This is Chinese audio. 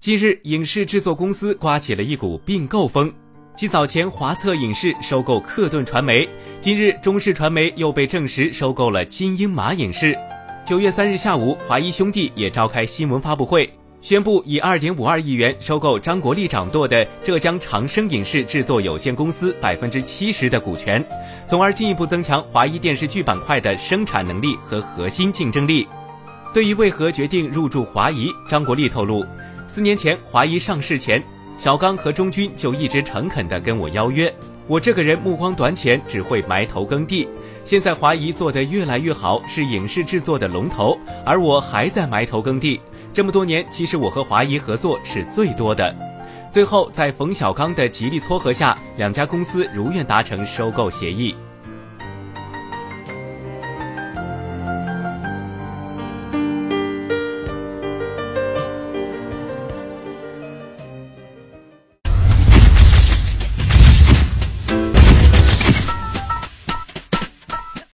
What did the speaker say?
近日，影视制作公司刮起了一股并购风。继早前华策影视收购克顿传媒，今日中视传媒又被证实收购了金鹰马影视。九月三日下午，华谊兄弟也召开新闻发布会，宣布以二点五二亿元收购张国立掌舵的浙江长生影视制作有限公司百分之七十的股权，从而进一步增强华谊电视剧板块的生产能力和核心竞争力。对于为何决定入驻华谊，张国立透露，四年前华谊上市前。小刚和钟军就一直诚恳地跟我邀约，我这个人目光短浅，只会埋头耕地。现在华谊做得越来越好，是影视制作的龙头，而我还在埋头耕地。这么多年，其实我和华谊合作是最多的。最后，在冯小刚的极力撮合下，两家公司如愿达成收购协议。